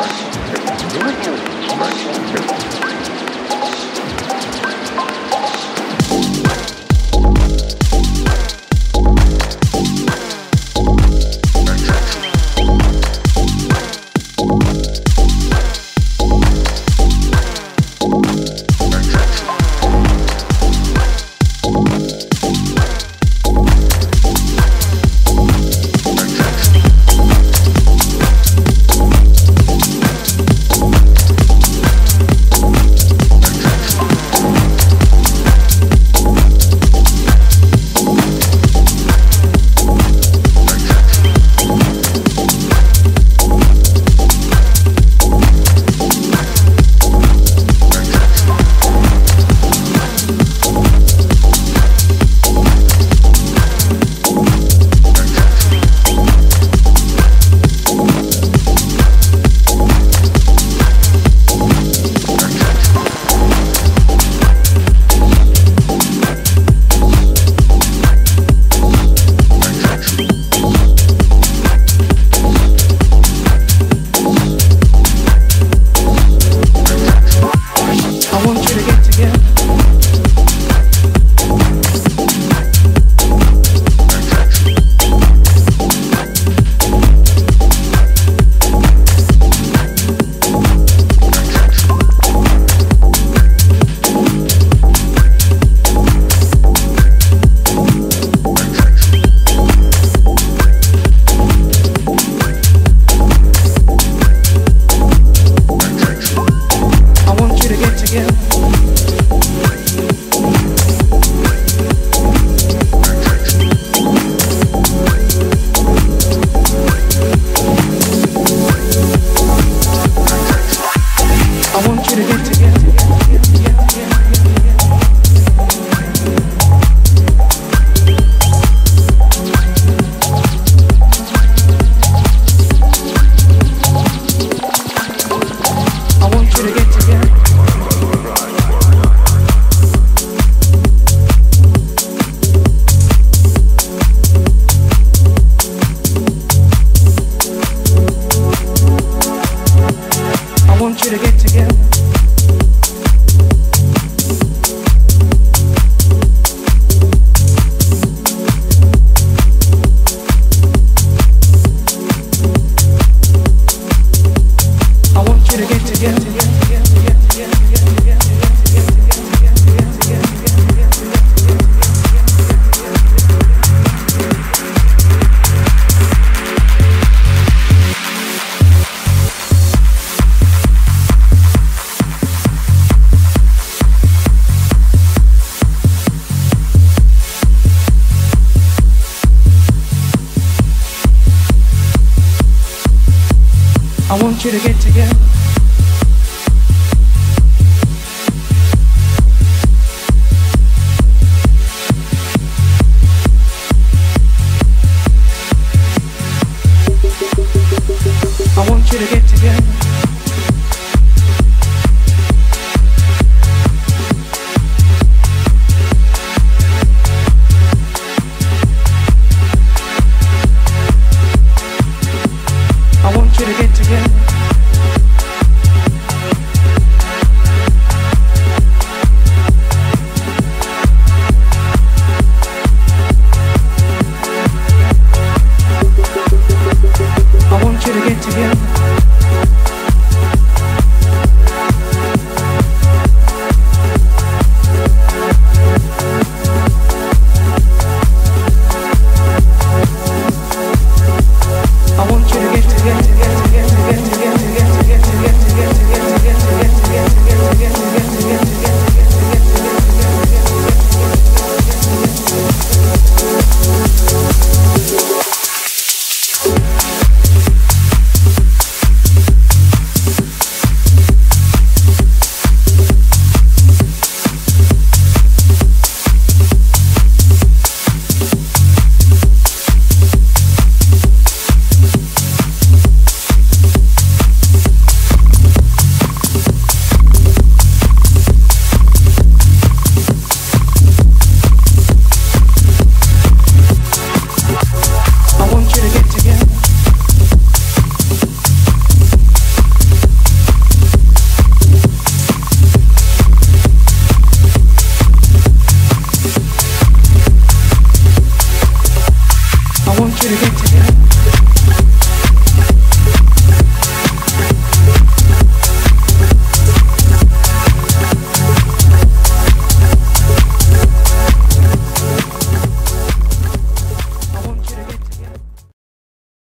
Thank you. together. I want you to get together.